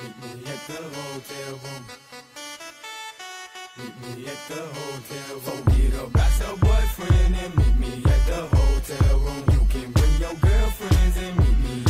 Meet me at the hotel room. Meet me at the hotel room. Forget your boyfriend and meet me at the hotel room. You can bring your girlfriends and meet me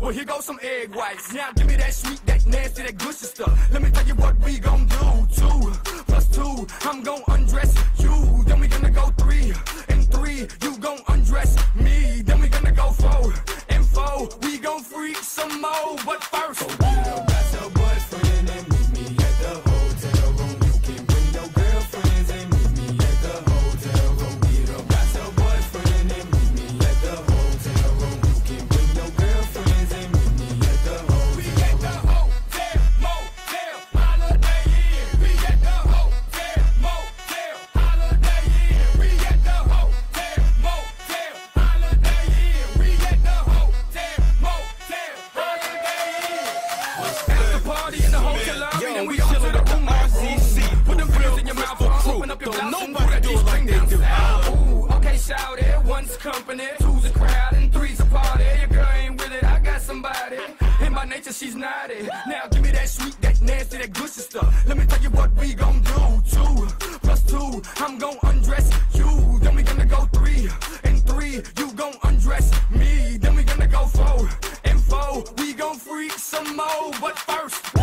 Well, here goes some egg whites. Now give me that sweet, that nasty, that gushy stuff. Let me tell you what we gon' do. Two plus two, I'm gon' undress you. Then we gonna go three and three, you gon' undress me. Then we gonna go four and four, we gon' freak some more. But first, oh, company, two's a crowd, and three's a party. Your girl ain't with it, I got somebody. And by nature, she's naughty. Now give me that sweet, that nasty, that gushy stuff. Let me tell you what we gon' do. Two plus two, I'm gon' undress you. Then we gonna go three and three, you gon' undress me. Then we gonna go four and four, we gon' freak some more. But first,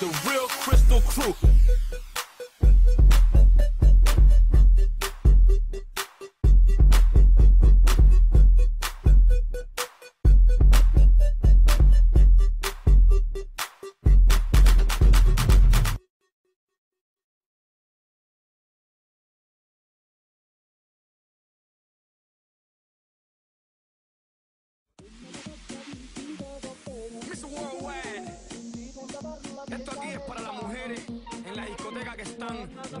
The real Crystal Crew.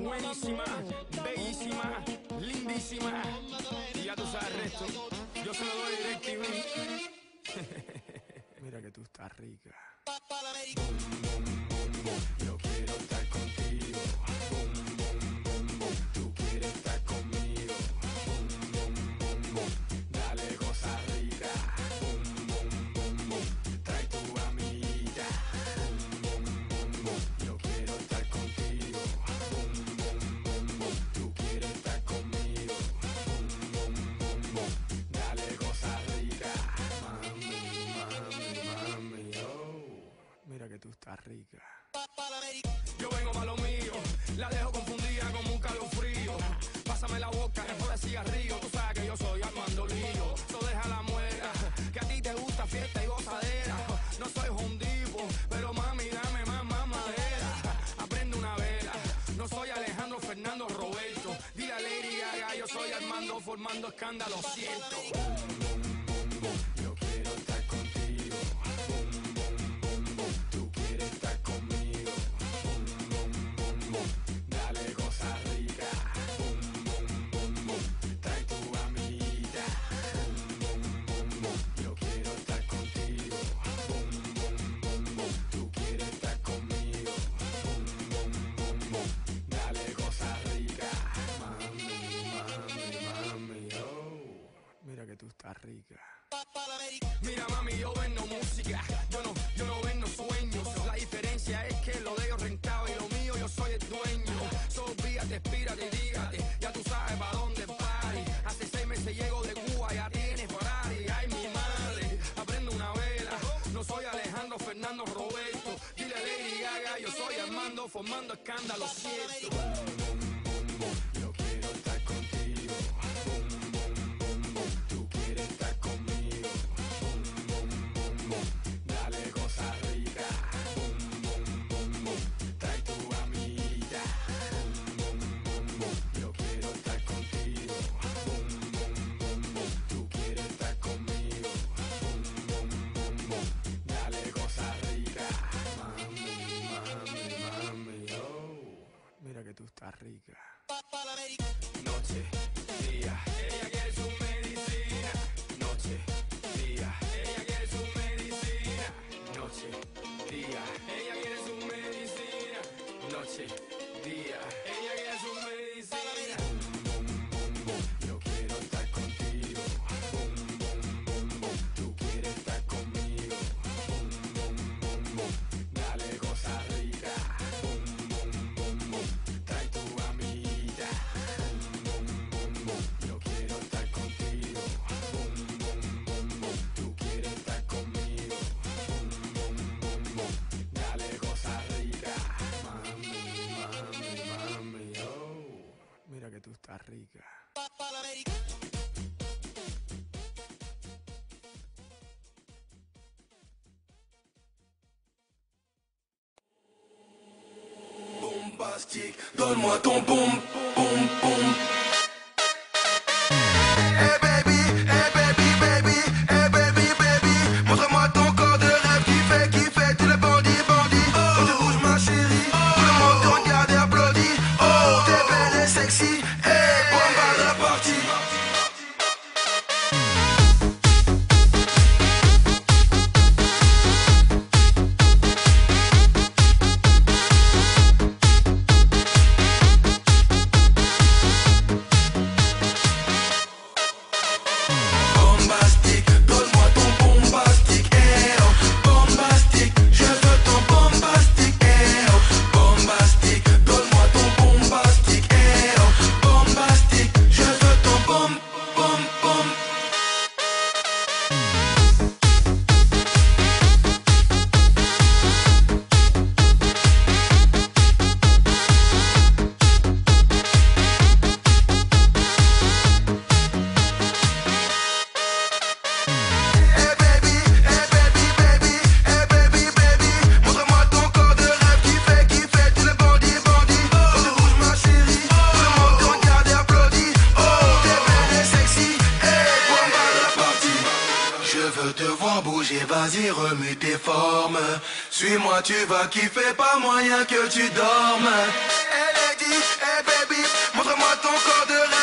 Buenísimas, bellísimas, lindísimas. Y ya tú sabes el resto. Yo se lo doy DirecTV. Mira que tú estás rica. Mira que tú estás rica. Yo vengo pa' lo mío, la dejo confundida como un calofrío. Pásame la boca, después de cigarrillo. Tú sabes que yo soy Armando Lío. So deja la muela, que a ti te gusta fiesta y gozadera. No soy hondipo, pero mami, dame más mamadera. Aprende una vela, no soy Alejandro Fernando Roberto. Dile a Lady Gaga, yo soy Armando formando escándalo, siento. Costa Rica. Mira mami, yo vendo música, yo no, yo no vendo sueños. La diferencia es que lo de ellos rentado y lo mío yo soy el dueño. Sofíate, espírate y dígate, ya tú sabes para dónde pari. Hace seis meses llego de Cuba, ya tienes Ferrari. Ay, mi madre, aprendo una vela. No soy Alejandro Fernando Roberto. Dile Lady Gaga, yo soy Armando, formando escándalo cierto. Rica. Noche. barriga. Bombastic, donne-moi ton boum, boum, boum. Suis-moi, tu vas kiffer, pas moyen que tu dormes. Elle a dit, hey baby, montre-moi ton corps de rêve.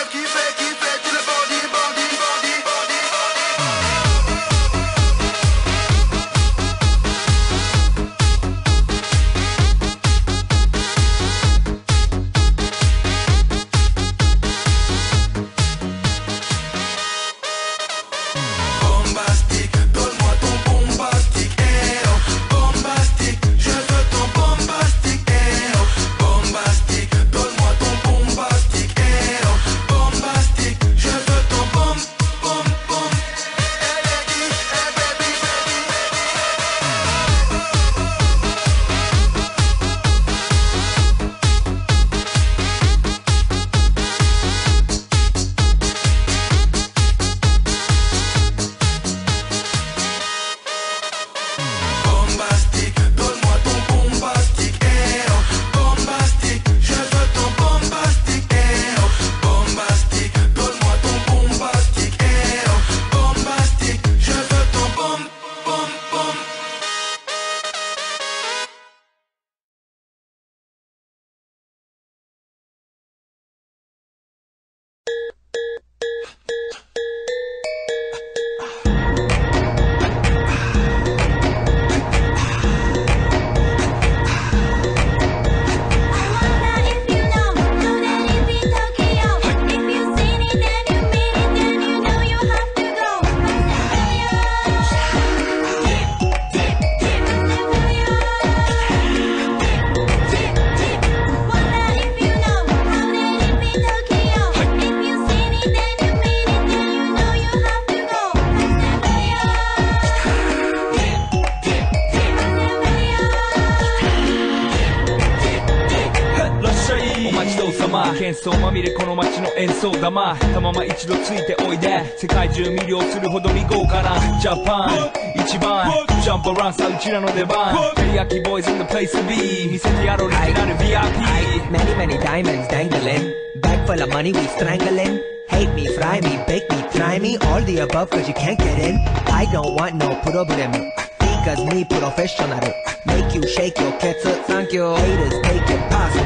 演奏玉たまま一度ついておいで世界中魅了するほどに豪華なジャパン一番ジャンプアランさうちらの出番テリヤキボーイズ in the place to be 見せてやろうオリジナル VIP Many, many diamonds dangling. Bag full of money, we strangling. Hate me, fry me, bake me, try me. All the above, cause you can't get in. I don't want no problem. Because me professional. Make you shake your cats thank you. Haters.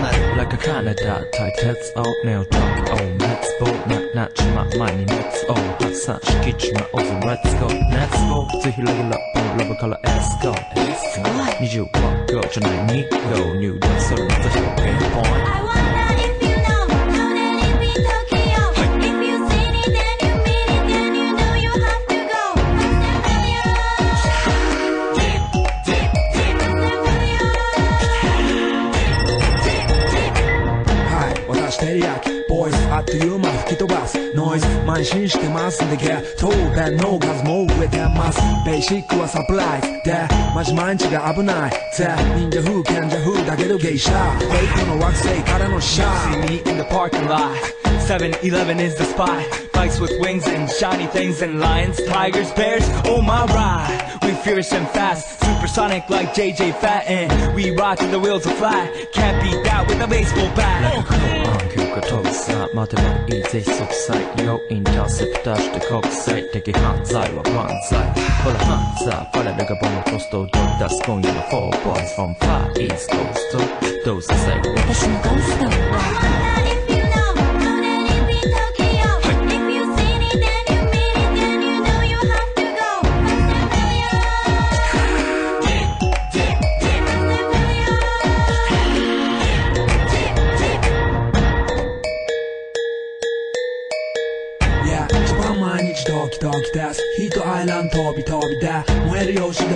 Like a Canada 対鉄をネオトークを熱望ななちま前に熱を発散しきちまおず Let's go Let's go ぜひレギュラーラブから Let's go 20は Go じゃない2 Go 入団するまた一ピン 飛ばすノイズ慢心してますんでゲット弁の数も増えてますベーシックはサプライズでマジ毎日が危ないぜ忍者風賢者風だけど芸者フェイクの惑星からのシャ See ー me in the parking lot. 7-Eleven is the spot. Bikes with wings and shiny things and lions, tigers, bears. Oh my ride. We fierce and fast, supersonic like JJ Fatten. We ride till the wheels are flat. Can't beat that with a baseball bat. が飛ぶさ。待てばいいぜ即歳よインターセプターして国際的犯罪は万歳ほらハンザー。我らがボムコストを取り出す今夜の4 boys from far east coast どうせ最後私のゴースト有时的。